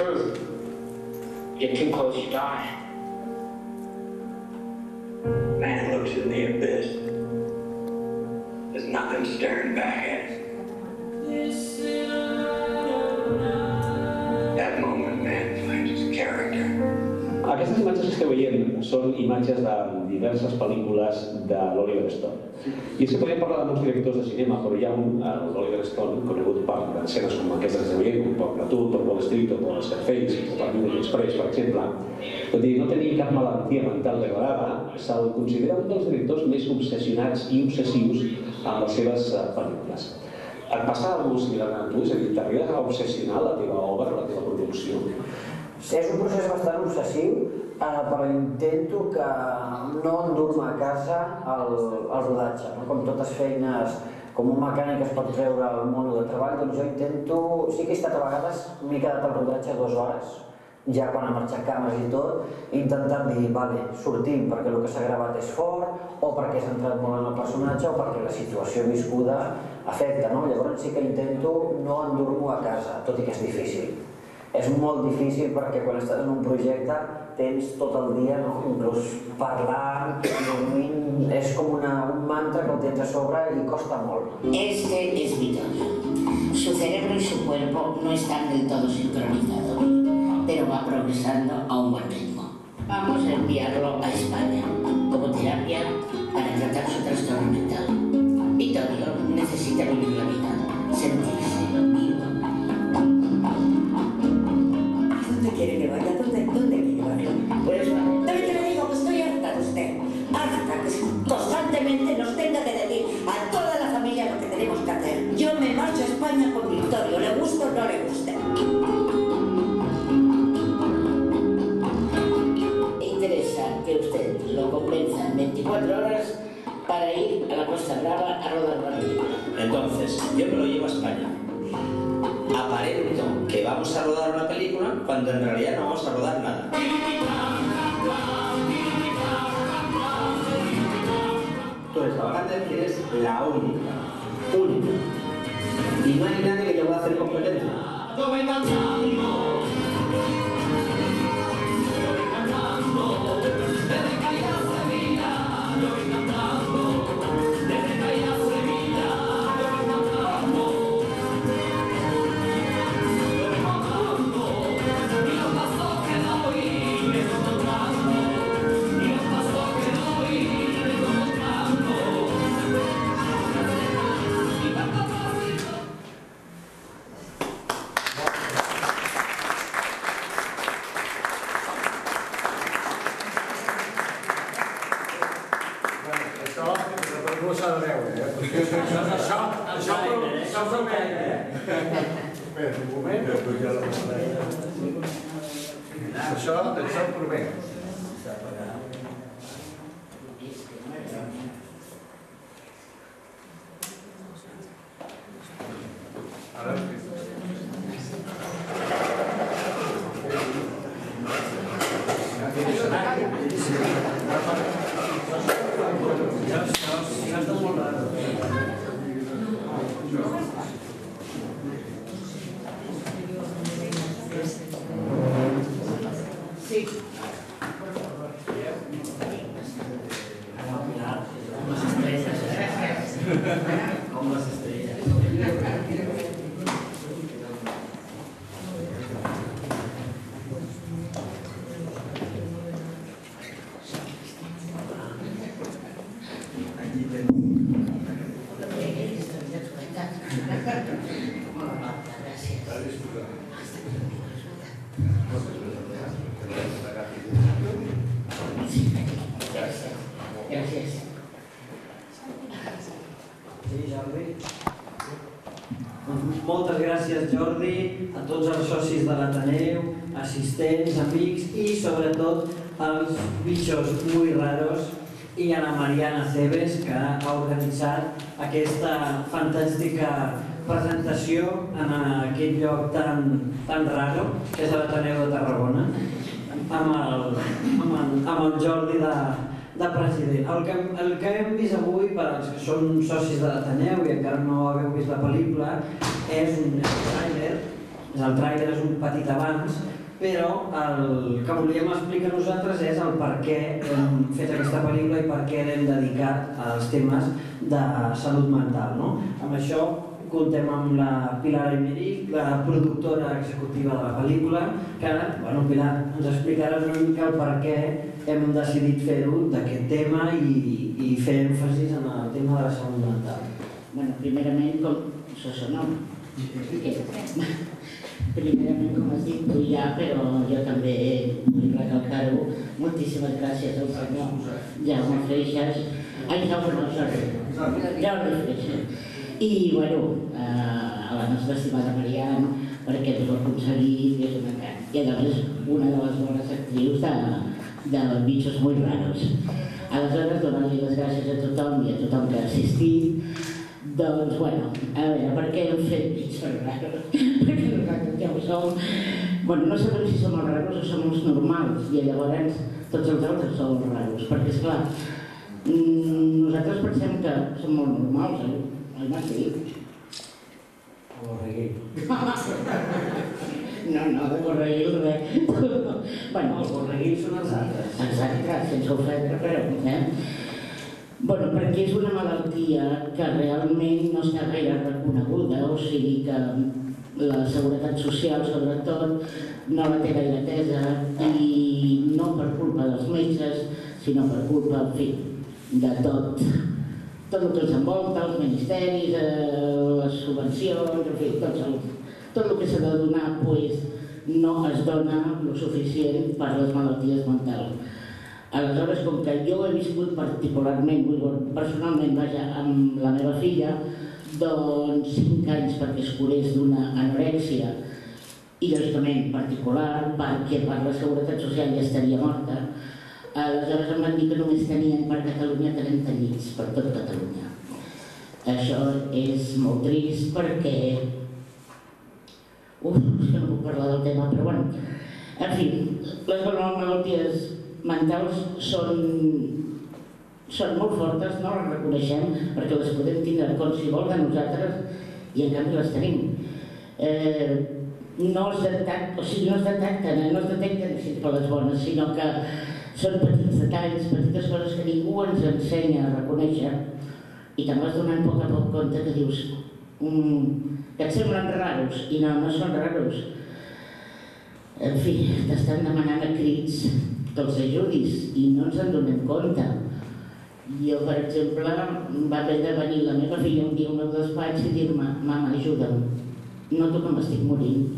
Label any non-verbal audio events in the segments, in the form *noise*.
truth. Get too close, you die. Man looks in the abyss. There's nothing staring back at him. Imatges que esteu veient són imatges de diverses pel·lícules de l'Oliver Stone. I és que podem parlar de molts directors de cinema, però hi ha un, eh, l'Oliver Stone, conegut per escenes com aquestes que veient, com per Platoon, per Wall Street o per Scarface, o per Midnight Express, per exemple, tot i no tenir cap malaltia mental declarada, se'l considera un dels directors més obsessionats i obsessius amb les seves eh, pel·lícules. Et passa alguna cosa similar a tu? És a dir, t'arribes a obsessionar la teva obra, la teva producció? És un procés bastant obsessiu, eh, però intento que no endur-me a casa el, el rodatge. No? Com totes feines, com un mecànic es pot treure el món de treball, doncs jo intento... Sí que he estat a vegades, m'he quedat al rodatge dues hores, ja quan ha marxat cames i tot, intentant dir, vale, sortim perquè el que s'ha gravat és fort, o perquè s'ha entrat molt en el personatge, o perquè la situació viscuda afecta, no? Llavors sí que intento no endur-m'ho a casa, tot i que és difícil. És molt difícil perquè quan estàs en un projecte tens tot el dia, no? inclús parlant, dormint, és com una, un mantra que el tens a sobre i costa molt. Este es Vittorio. Su cerebro y su cuerpo no están del todo sincronizados, pero va progresando a un buen ritmo. Vamos a enviarlo a España como terapia para tratar su trastorno mental. Vittorio necesita vivir la vida, sentirse vivo. 24 horas para ir a la Costa Brava a rodar una película. Entonces, yo me lo llevo a España. Aparento que vamos a rodar una película cuando en realidad no vamos a rodar nada. Tú eres la vacante que eres la única, única. Y no hay nadie que te pueda hacer competencia. Sí. Gràcies, Jordi, a tots els socis de l'Ateneu, assistents, amics i sobretot als bichos muy raros i a la Mariana Cebes que ha organitzat aquesta fantàstica presentació en aquest lloc tan, tan raro que és l'Ateneu de Tarragona amb el, amb el, amb el Jordi de, de president. El que, el que hem vist avui, per als que són socis de l'Ateneu i encara no hagueu vist la pel·lícula, és un trailer El tràiler és un petit abans, però el que volíem explicar nosaltres és el per què hem fet aquesta pel·lícula i per què l'hem dedicat als temes de salut mental. No? Amb això contem amb la Pilar Emeric, la productora executiva de la pel·lícula, que, bueno, Pilar, ens explicaràs una mica el per què hem decidit fer-ho d'aquest tema i, i fer èmfasis en el tema de la salut mental. Bueno, primerament, com... Això sona? Què? Primerament, com has dit tu ja, però jo també vull recalcar-ho. Moltíssimes gràcies al senyor Jaume Freixas. Ai, Jaume, no, Jordi. Jordi Freixas. I, bueno, eh, a la nostra estimada Mariana, perquè tot ho ha aconseguit, és una gran. I a més, una de les bones actrius de, de Bichos Muy Raros. Aleshores, donant-li les gràcies a tothom i a tothom que ha assistit, doncs, bueno, a veure, per què hem fet Bichos Raros? *laughs* Perquè nosaltres ja ho som. Bueno, no sabem si som els raros o som els normals, i llavors tots els altres som els raros, perquè, esclar, mm, nosaltres pensem que som molt normals, eh? Martí? O reggae. No, no, de correguil res. bueno, Els borreguils són els altres. Exacte, sense ofendre, però... Eh? Bueno, perquè és una malaltia que realment no està gaire reconeguda, o sigui que la seguretat social, sobretot, no la té gaire atesa i no per culpa dels metges, sinó per culpa, en fi, de tot. Tot el que els envolta, els ministeris, eh, les subvencions, en fi, tot, el, tot el que s'ha de donar, pues, no es dona el suficient per les malalties mentals. Aleshores, com que jo he viscut particularment, personalment, vaja, amb la meva filla, doncs 5 anys perquè es curés d'una anorèxia i lògicament particular perquè per la Seguretat Social ja estaria morta, aleshores em van dir que només tenien per Catalunya 30 llits, per tot Catalunya. Això és molt trist perquè... Uf, no puc parlar del tema, però bueno. En fi, les malalties mentals són, són molt fortes, no les reconeixem perquè les podem tindre com si vol de nosaltres i en canvi les tenim. Eh, no es detecten, o sigui, no es detecten, eh, no es detecten així per les bones, sinó que són petits detalls, petites coses que ningú ens ensenya a reconèixer i te'n vas donant poc a poc compte que dius mm, que et semblen raros i no, no són raros. En fi, t'estan demanant a crits que els ajudis i no ens en donem compte. Jo, per exemple, va haver de venir la meva filla un dia al meu despatx i dir-me mama, ajuda'm, noto que m'estic morint.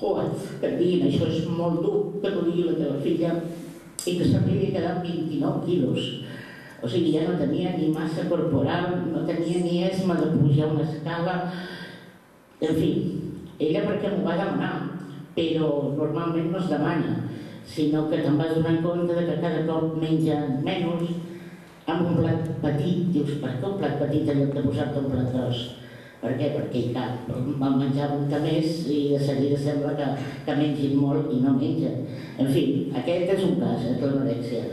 Joder, que et diguin això és molt dur, que t'ho digui la teva filla i que se m'havia quedat 29 quilos. O sigui, ja no tenia ni massa corporal, no tenia ni esma de pujar una escala. En fi, ella perquè m'ho va demanar, però normalment no es demana sinó que te'n vas donar compte de que cada cop menja menys amb un plat petit, dius, per què un plat petit lloc de posar-te un plat gros? Per què? Perquè hi cap, van menjar un més i de seguida sembla que, que mengin molt i no mengen. En fi, aquest és un cas, és l'anorèxia.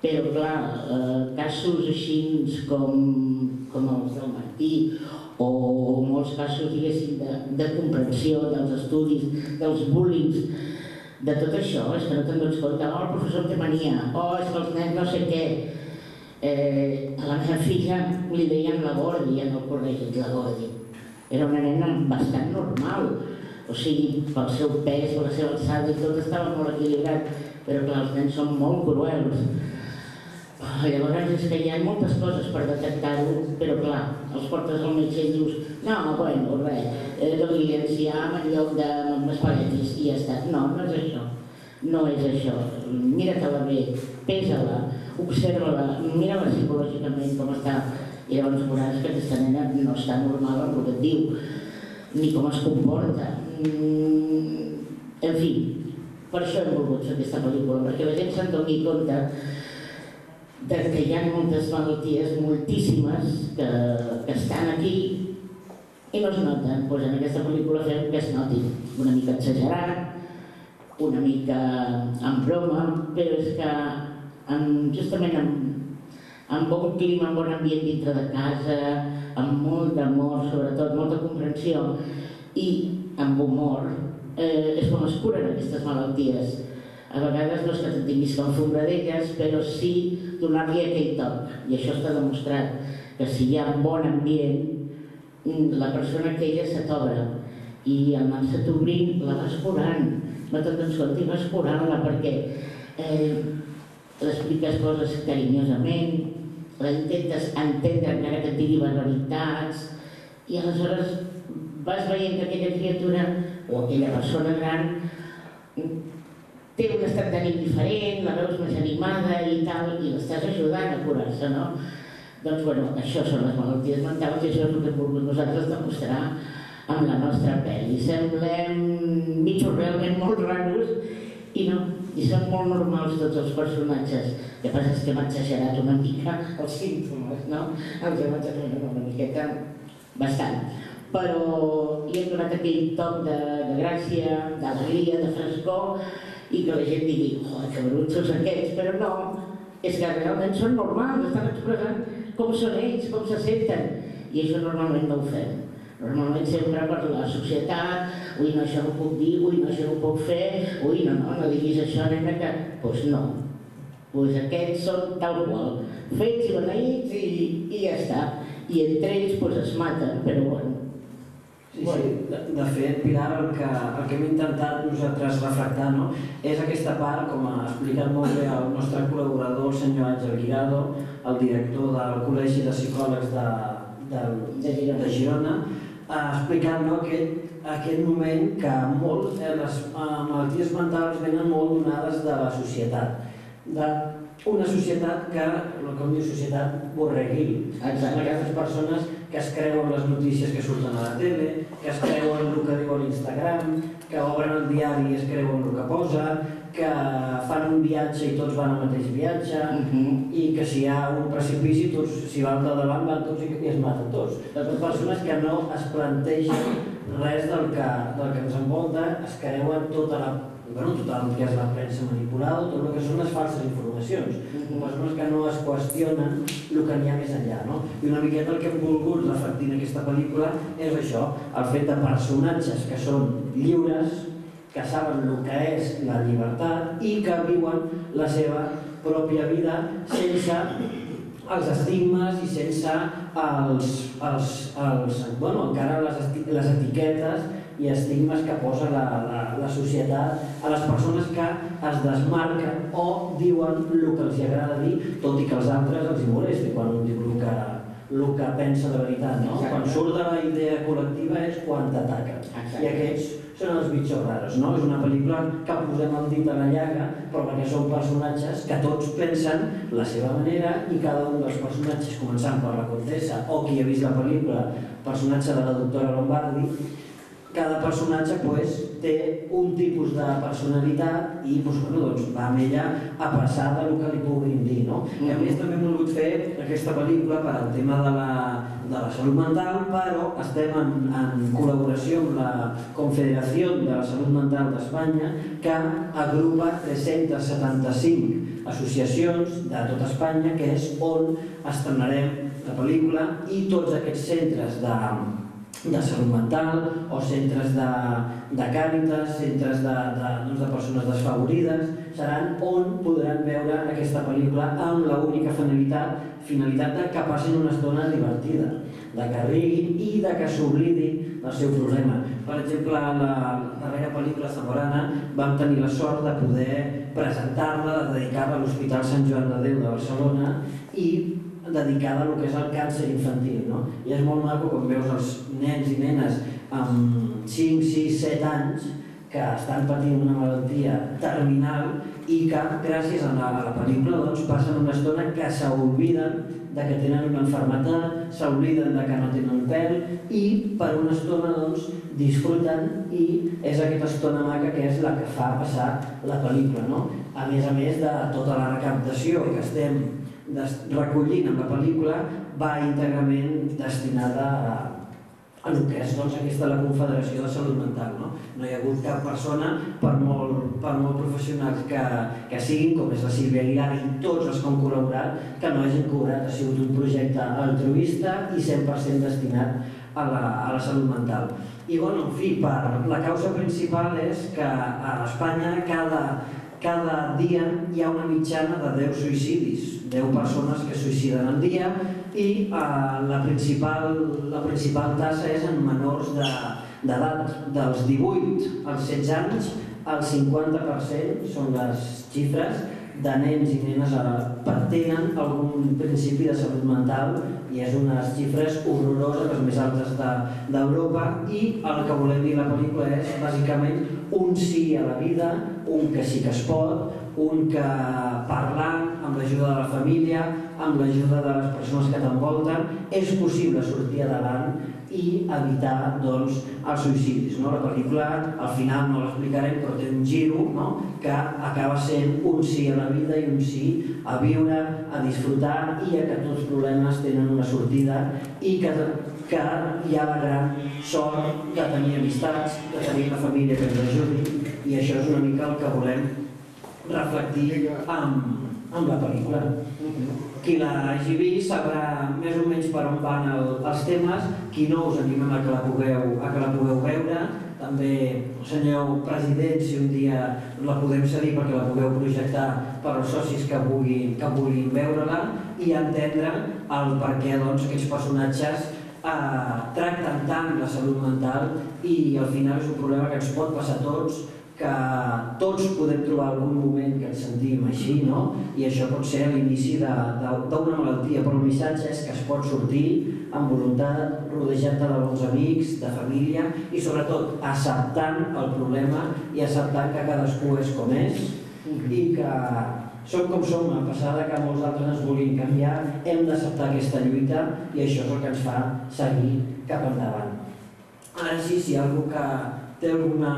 Però clar, eh, casos així com, com els del Martí o molts casos, diguéssim, de, de comprensió dels estudis, dels bullings, de tot això, és que no te'n dones compte, oh, el professor té mania, oh, és que els nens no sé què. Eh, a la meva filla li deien la Gordi en el col·legi, la Gordi. Era una nena bastant normal, o sigui, pel seu pes, la seva alçada i tot estava molt equilibrat, però clar, els nens són molt cruels. Oh, llavors és que hi ha moltes coses per detectar-ho, però clar, els portes al metge i dius no, bueno, res, eh, doni-li enciam en lloc de espaguetis i ja està. No, no és això. No és això. Mira-te-la bé, pesa-la, observa-la, mira-la psicològicament com està. I llavors veuràs que aquesta nena no està normal amb el que et diu, ni com es comporta. Mm, en fi, per això hem volgut fer aquesta pel·lícula, perquè la gent se'n doni compte de que hi ha moltes malalties, moltíssimes, que, que estan aquí i no es noten. Pues en aquesta pel·lícula fem que es noti. Una mica exagerat, una mica en broma, però és que en, justament amb, amb bon clima, amb bon ambient dintre de casa, amb molt d'amor, sobretot, molta comprensió, i amb humor, eh, és com es curen aquestes malalties. A vegades no és que tinguis que enfondre d'elles, però sí donar-li aquell toc. I això està demostrat, que si hi ha bon ambient, la persona que ella se t'obre i anar-se obrint la vas curant. No te'n escolti, vas curant-la perquè eh, l'expliques coses carinyosament, la intentes entendre encara que et digui barbaritats, i aleshores vas veient que aquella criatura o aquella persona gran té un estat d'ànim diferent, la veus més animada i tal, i l'estàs ajudant a curar-se, no? Doncs, bueno, això són les malalties mentals i això és el que hem volgut nosaltres demostrar amb la nostra pel·li. Semblem bitxos realment molt raros i no, i són molt normals tots els personatges. El que passa és que hem exagerat una mica els símptomes, no? Els hem exagerat una miqueta, bastant. Però hi hem donat aquell toc de, de gràcia, d'alegria, de frescor, i que la gent digui, oh, que bruts són aquests, però no, és que realment són normals, estan expressant com són ells, com se senten, i això normalment no ho fem. Normalment sempre per la societat, ui, no, això no ho puc dir, ui, no, això no ho puc fer, ui, no, no, no diguis això, nena, que... Doncs pues no. Doncs pues aquests són tal qual, fets i beneïts i, i ja està. I entre ells pues, es maten, però bueno, Sí, sí. De, de fet, Pilar, el que, el que hem intentat nosaltres reflectar no? és aquesta part, com ha explicat molt bé el nostre col·laborador, el senyor Àngel Guirado, el director del Col·legi de Psicòlegs de, de, de, Girona, de Girona ha explicat no, aquest, aquest moment que molt, eh, les eh, malalties mentals venen molt donades de la societat, de una societat que, que diu societat borreguil, aquestes persones que es creuen les notícies que surten a la tele, que es creuen el que diu a l'Instagram, que obren el diari i es creuen el que posa, que fan un viatge i tots van al mateix viatge, uh -huh. i que si hi ha un precipici, tots, si van de davant, van tots i, i es maten tots. Són persones que no es plantegen res del que, del que ens envolta, es creuen tota la bueno, tot el que és la premsa manipulada, tot el que són les falses informacions, persones que no es qüestionen el que n'hi ha més enllà. No? I una miqueta el que hem volgut reflectir en aquesta pel·lícula és això, el fet de personatges que són lliures, que saben el que és la llibertat i que viuen la seva pròpia vida sense els estigmes i sense els, els, els bueno, encara les, les etiquetes i estigmes que posa la, la, la societat a les persones que es desmarquen o diuen el que els agrada dir, tot i que els altres els hi molesti quan un diu el que, el que pensa de veritat. No? Quan surt de la idea col·lectiva és quan t'ataquen. I aquests són els bitxos raros, no? És una pel·lícula que posem el dit a la llaga, però perquè són personatges que tots pensen la seva manera i cada un dels personatges, començant per la contessa o qui ha vist la pel·lícula, personatge de la doctora Lombardi, cada personatge pues, té un tipus de personalitat i pues, bueno, doncs, va amb ella a passar del que li puguin dir. No? I a més també hem volgut fer aquesta pel·lícula per al tema de la, de la salut mental, però estem en, en col·laboració amb la Confederació de la Salut Mental d'Espanya que agrupa 375 associacions de tot Espanya que és on estrenarem la pel·lícula i tots aquests centres de, de salut mental o centres de, de càritas, centres de, de, doncs de persones desfavorides, seran on podran veure aquesta pel·lícula amb l'única finalitat, finalitat de que passin una estona divertida, de que riguin i de que s'oblidin del seu problema. Per exemple, la darrera pel·lícula Zamorana vam tenir la sort de poder presentar-la, de dedicar-la a l'Hospital Sant Joan de Déu de Barcelona i dedicada a lo que és el càncer infantil. No? I és molt maco quan veus els nens i nenes amb 5, 6, 7 anys que estan patint una malaltia terminal i que gràcies a la, a la pel·lícula doncs, passen una estona que s'obliden de que tenen una enfermetat, s'obliden de que no tenen pèl i per una estona doncs, disfruten i és aquesta estona maca que és la que fa passar la pel·lícula. No? A més a més de tota la recaptació que estem recollint en la pel·lícula va íntegrament destinada a, el que és doncs, aquesta la Confederació de Salut Mental. No? no hi ha hagut cap persona, per molt, per molt professionals que, que siguin, com és la Sílvia Aguilar i tots els que han col·laborat, que no hagin cobrat. Ha sigut un projecte altruista i 100% destinat a la, a la salut mental. I bueno, en fi, per, la causa principal és que a Espanya cada, cada dia hi ha una mitjana de 10 suïcidis, 10 persones que suïciden al dia i eh, la, principal, la principal tassa és en menors d'edat de, dels 18 als 16 anys, el 50% són les xifres de nens i nenes tenen algun principi de salut mental i és unes xifres horroroses, les més altes d'Europa. De, i el que volem dir a la pel·lícula és bàsicament un sí a la vida, un que sí que es pot, un que parlant amb l'ajuda de la família, amb l'ajuda de les persones que t'envolten, és possible sortir endavant i evitar doncs, els suïcidis. No? La pel·lícula, al final no l'explicarem, però té un giro no? que acaba sent un sí a la vida i un sí a viure, a disfrutar i a que tots els problemes tenen una sortida i que, que hi ha la gran sort de tenir amistats, de tenir la família que ens ajudi i això és una mica el que volem reflectir amb, amb la pel·lícula. Qui l'hagi vist sabrà més o menys per on van el, els temes, qui no us animem a que la pugueu, a que la pugueu veure, també, senyor president, si un dia la podem cedir perquè la pugueu projectar per als socis que vulguin, que vulguin veure-la i entendre el per què doncs, aquests personatges eh, tracten tant la salut mental i al final és un problema que ens pot passar a tots que tots podem trobar algun moment que ens sentim així, no? I això pot ser l'inici d'una malaltia, però el missatge és que es pot sortir amb voluntat, rodejat de bons amics, de família i sobretot acceptant el problema i acceptant que cadascú és com és i que som com som, a pesar de que molts altres ens vulguin canviar, hem d'acceptar aquesta lluita i això és el que ens fa seguir cap endavant. Ara sí, si hi ha algú que té alguna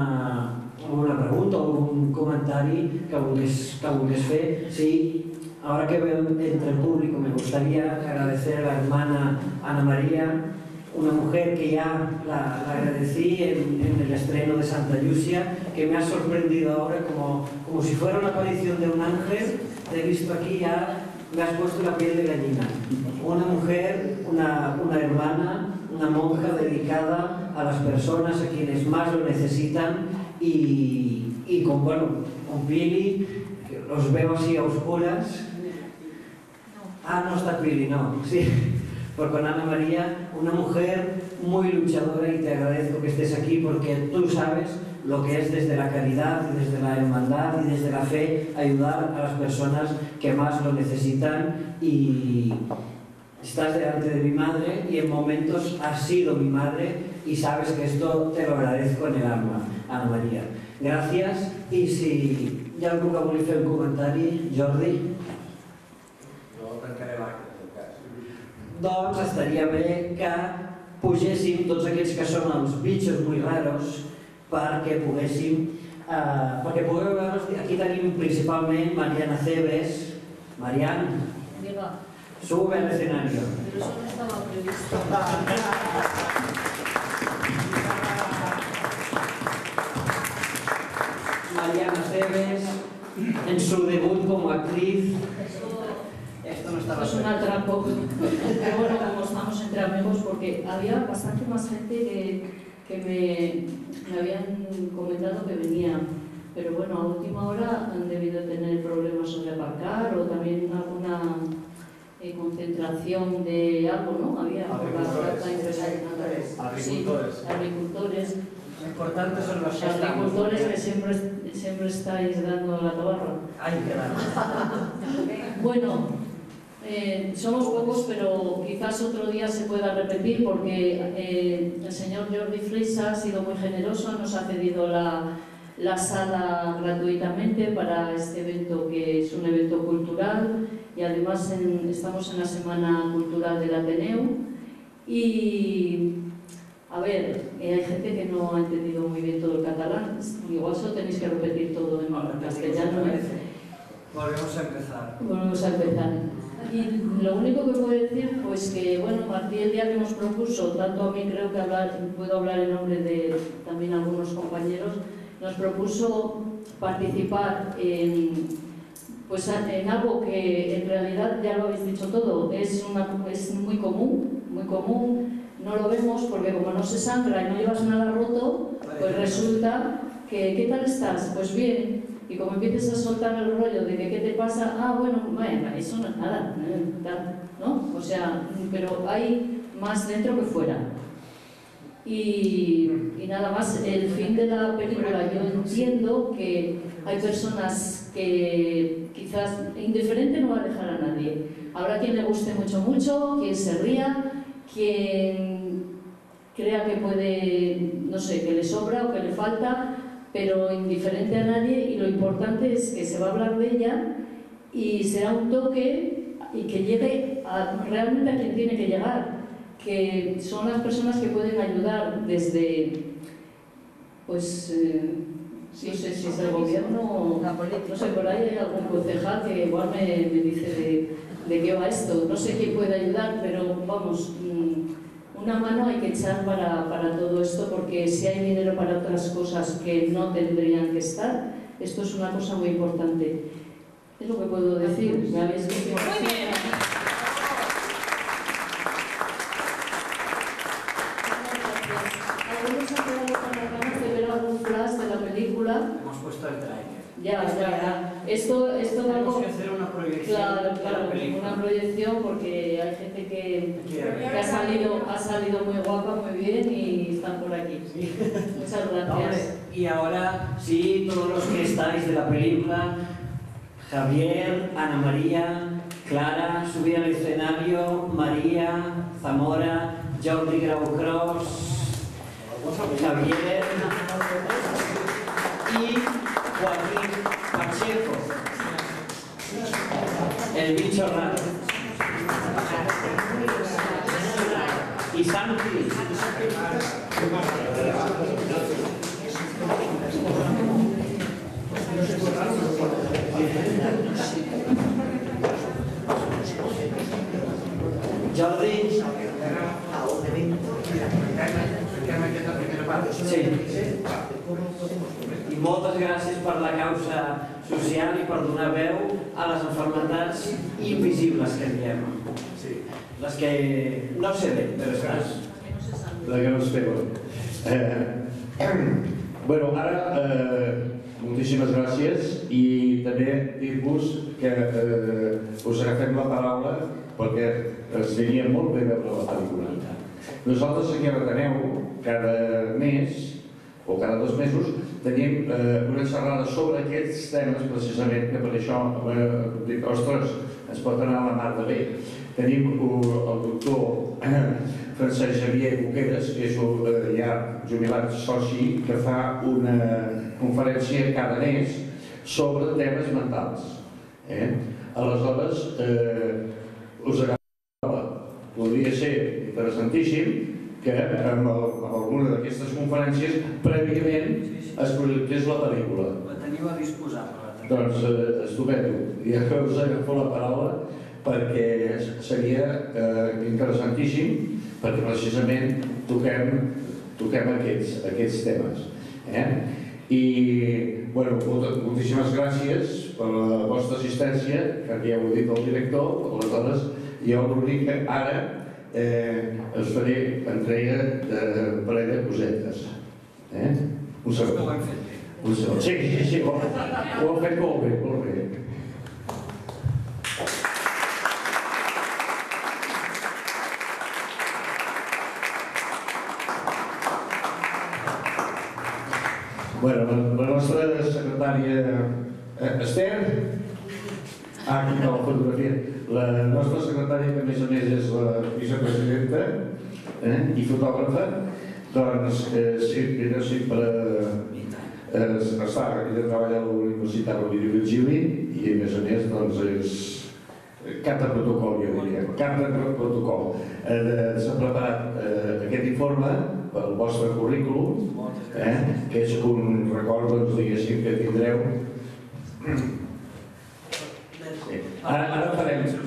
alguna pregunta o algún comentari que volgués, que volgués fer. Sí, ahora que veo entre el público me gustaría agradecer a la hermana Ana María, una mujer que ya la, la agradecí en, en, el estreno de Santa Lucia, que me ha sorprendido ahora como, como si fuera una aparición de un ángel. Te he visto aquí ya, me has puesto la piel de gallina. Una mujer, una, una hermana, una monja dedicada a las personas, a quienes más lo necesitan y, y con, bueno, con Pili, los veo así a oscuras. Ah, no está Pili, no, sí. Pues con Ana María, una mujer muy luchadora y te agradezco que estés aquí porque tú sabes lo que es desde la caridad y desde la hermandad y desde la fe ayudar a las personas que más lo necesitan y estás delante de mi madre y en momentos has sido mi madre y sabes que esto te lo agradezco en el alma. Ana Maria. Gràcies i si hi ha algú que vulgui fer un comentari, Jordi? No tancaré l'acte, en cas. Doncs estaria bé que pugéssim tots aquests que són els bitxos muy raros perquè poguéssim eh, perquè pugueu veure, aquí tenim principalment Mariana Cebes. Marian, Diga. sube al escenario. Pero eso no estaba previsto. Cebes, en su debut como actriz. Esto no estaba Es un atraco. Pero bueno, como estamos entre amigos, porque había bastante más gente que, que me, me habían comentado que venía. Pero bueno, a última hora han debido tener problemas sobre aparcar o también alguna eh, concentración de algo, ¿no? Había Agricultores. Agricultores. Sí, agricultores. Lo importante son los Los agricultores que siempre, siempre estáis dando la tabarra. Hay que dar. *laughs* Bueno, eh, somos pocos, pero quizás otro día se pueda repetir porque eh, el señor Jordi Freisa ha sido muy generoso, nos ha cedido la, la sala gratuitamente para este evento que es un evento cultural y además en- estamos en la Semana Cultural del Ateneo y a ver, eh, hay gente que no ha entendido muy bien todo el catalán, igual solo tenéis que repetir todo en castellano. ¿eh? Volvemos a empezar. Volvemos a empezar. Y lo único que puedo decir, pues que, bueno, Martí el día que nos propuso, tanto a mí creo que hablar, puedo hablar en nombre de también algunos compañeros, nos propuso participar en, pues, en algo que en realidad ya lo habéis dicho todo, es, una, es muy común, muy común, no lo vemos porque como no se sangra y no llevas nada roto, pues resulta que, ¿qué tal estás? Pues bien. Y como empieces a soltar el rollo de que qué te pasa, ah, bueno, bueno, eso no es nada, ¿no? O sea, pero hay más dentro que fuera. Y, y nada más, el fin de la película, yo entiendo que hay personas que quizás indiferente no va a dejar a nadie. Habrá quien le guste mucho, mucho, quien se ría, quien crea que puede, no sé, que le sobra o que le falta, pero indiferente a nadie y lo importante es que se va a hablar de ella y será un toque y que llegue a, realmente a quien tiene que llegar, que son las personas que pueden ayudar desde, pues, eh, no sé si es el gobierno o no sé, por ahí hay algún concejal que igual me, me dice de, de qué va esto, no sé quién puede ayudar, pero vamos, mm, una mano hay que echar para, para todo esto porque si hay dinero para otras cosas que no tendrían que estar, esto es una cosa muy importante. Es lo que puedo decir. ¿Me habéis visto? Muy bien. Algunos han quedado con las ganas de ver algún flash de la película. Hemos puesto el trailer. Ya, ya, ya. Esto, esto es algo... Proyección Claro, claro, una proyección porque hay gente que, ha, salido, ha salido muy guapa, muy bien y están por aquí. Muchas gracias. y ahora sí, todos los que estáis de la película, Javier, Ana María, Clara, subir al escenario, María, Zamora, Jordi Graucross, Javier y Joaquín Pacheco, el bicho raro. Y Santi. Jordi. Sí. I moltes gràcies per la causa social i per donar veu a les enfermetats invisibles que diem. Les que no se ven, però estàs. La que no es veuen. Eh, *clears throat* bueno, ara, eh, moltíssimes gràcies i també dir-vos que eh, us agafem la paraula perquè es venia molt bé veure la pel·lícula. Nosaltres aquí a cada mes o cada dos mesos, tenim eh, una xerrada sobre aquests temes precisament, que per això eh, dic, ostres, ens pot anar a la mar de bé. Tenim uh, el doctor Francesc Xavier Boqueras, que és un eh, ja jubilat soci, que fa una conferència cada mes sobre temes mentals. Eh? Aleshores, eh, us paraula. Podria ser interessantíssim que amb, el, amb alguna d'aquestes conferències prèviament es projectés la pel·lícula. La teniu a disposar. Doncs eh, estupendo. Ja que us agafo la paraula perquè seria eh, interessantíssim perquè precisament toquem, toquem aquests, aquests temes. Eh? I, bueno, molt- moltíssimes gràcies per la vostra assistència, que ja ho ha dit el director, aleshores jo l'únic que ara eh, us faré entrega de parell de cosetes. Eh? Un segon. Un segon. Sí, sí, sí, ho, ho heu fet molt bé, molt bé. Bueno, la, la nostra secretària eh, Esther, ah, aquí no, la fotografia, la nostra a més a més és la vicepresidenta eh, i fotògrafa, doncs eh, sí, ella sempre eh, està, ella treballa a la Universitat Rovira Virgili i a més a més doncs és cap de protocol, jo diria, cap de protocol. Eh, S'ha preparat eh, aquest informe pel vostre currículum, eh, que és un record, doncs, diguéssim, que tindreu. Sí. Ara, ara farem...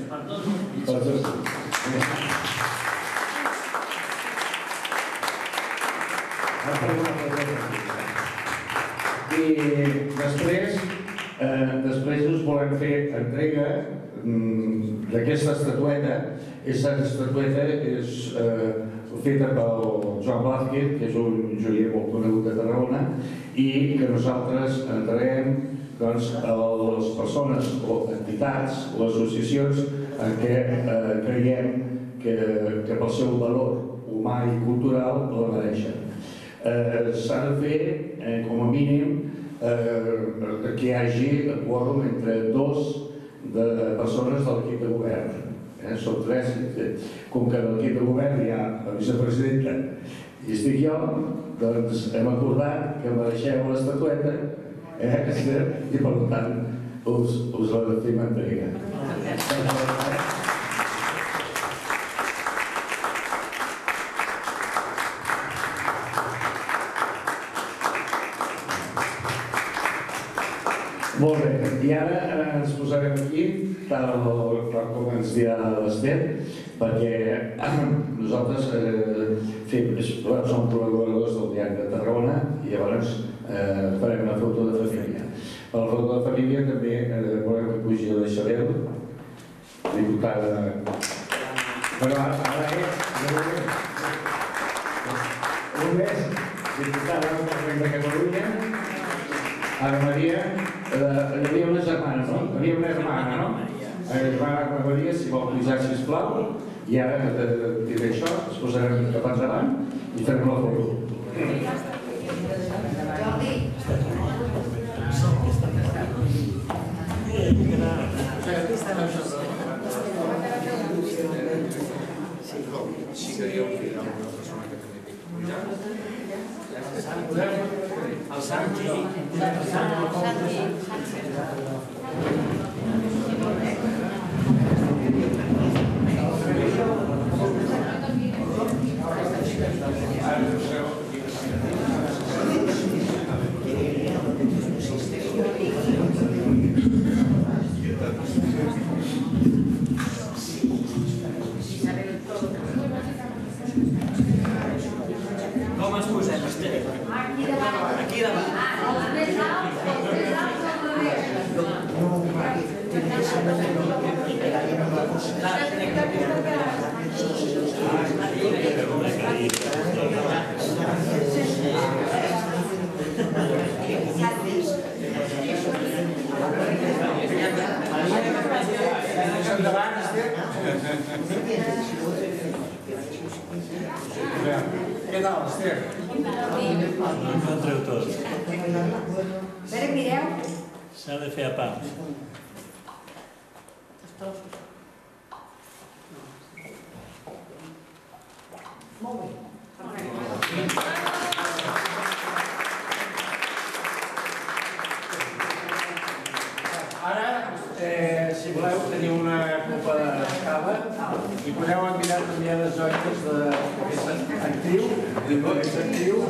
volem fer entrega mm, d'aquesta estatueta. Aquesta estatueta és eh, feta pel Joan Blázquez, que és un joier molt conegut de Tarragona, i que nosaltres entrarem doncs, a les persones o entitats o associacions en què eh, creiem que, que pel seu valor humà i cultural la mereixen. Eh, S'ha de fer, eh, com a mínim, eh, que hi hagi quòrum entre dos de persones de l'equip de govern. Eh? Són tres. Com que l'equip de govern hi ha la vicepresidenta i estic jo, doncs hem acordat que mereixeu l'estatueta eh? *laughs* i per tant us, us la fem entrega. Molt i ara eh, ens posarem aquí, tal, com ens dirà l'Ester, perquè *clears throat* nosaltres eh, fem, som col·laboradors del diari de Tarragona i llavors eh, farem una foto de família. Per la foto de família també eh, volem que pugi la Isabel, diputada... Però ara, és... Només diputada del Parlament de Catalunya, Ana Maria, eh, hi havia una germana, no? Hi havia una germana, no? La germana Ana Maria, si vol pujar, sisplau, i ara eh, diré això, es posarem cap endavant i farem la foto. Sí que hi ha una persona que també té que pujar. El Santi. El Com ens posem, Esther? Aquí davant. Aquí davant. Endavant, Esther. Què tal, Esther? Encontreu tots. Espera, mireu. S'ha de fer a pams. Molt bé. Ara, eh, si voleu, teniu una copa de cava i podeu enviar també a les que és actriu, és actriu,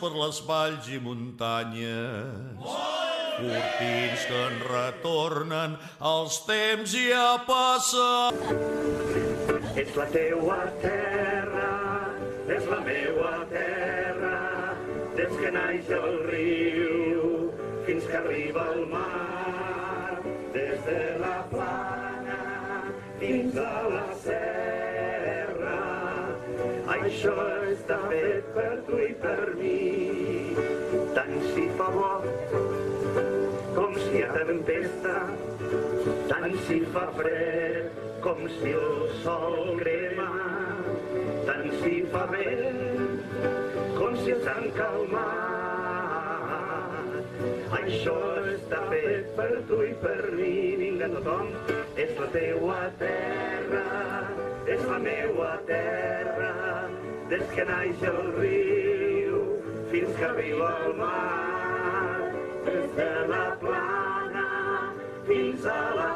per les valls i muntanyes. Cortins que en retornen els temps ja passen. És la teua terra, és la meua terra, des que naix el riu fins que arriba al mar, des de la plana fins a la serra. Això està fet per tu i per mi, tant si fa bo com si hi ha tempesta, tant si fa fred com si el sol crema, tant si fa vent com si s'han calmat. Això està fet per tu i per mi, vinga tothom, és la teua terra, és la meua terra, des que naix el riu fins que arriba al mar, des de la plana fins a la